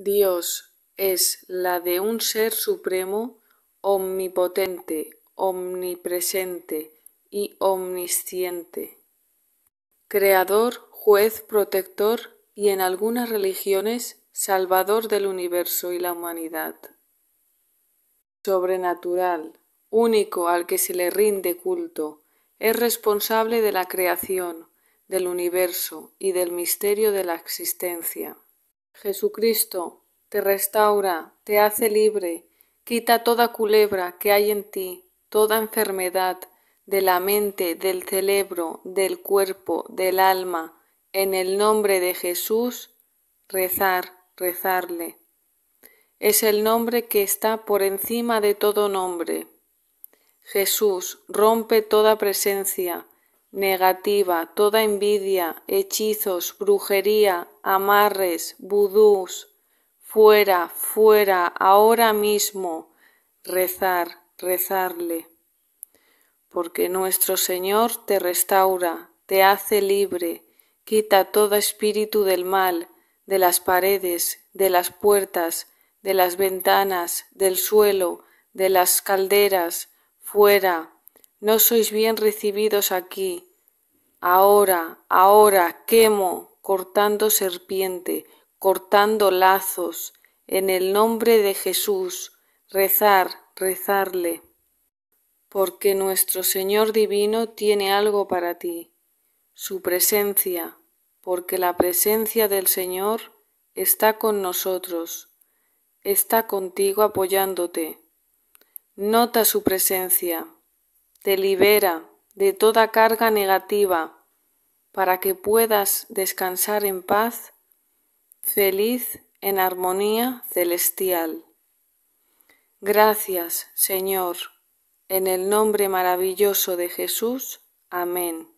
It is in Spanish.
Dios es la de un ser supremo, omnipotente, omnipresente y omnisciente. Creador, juez, protector y en algunas religiones salvador del universo y la humanidad. Sobrenatural, único al que se le rinde culto, es responsable de la creación, del universo y del misterio de la existencia. Jesucristo te restaura, te hace libre, quita toda culebra que hay en ti, toda enfermedad de la mente, del cerebro, del cuerpo, del alma, en el nombre de Jesús, rezar, rezarle. Es el nombre que está por encima de todo nombre. Jesús rompe toda presencia negativa, toda envidia, hechizos, brujería, amarres, vudús, fuera, fuera, ahora mismo, rezar, rezarle. Porque nuestro Señor te restaura, te hace libre, quita todo espíritu del mal, de las paredes, de las puertas, de las ventanas, del suelo, de las calderas, fuera, no sois bien recibidos aquí. Ahora, ahora quemo, cortando serpiente, cortando lazos, en el nombre de Jesús, rezar, rezarle. Porque nuestro Señor Divino tiene algo para ti, su presencia, porque la presencia del Señor está con nosotros, está contigo apoyándote. Nota su presencia, te libera de toda carga negativa para que puedas descansar en paz, feliz en armonía celestial. Gracias, Señor, en el nombre maravilloso de Jesús. Amén.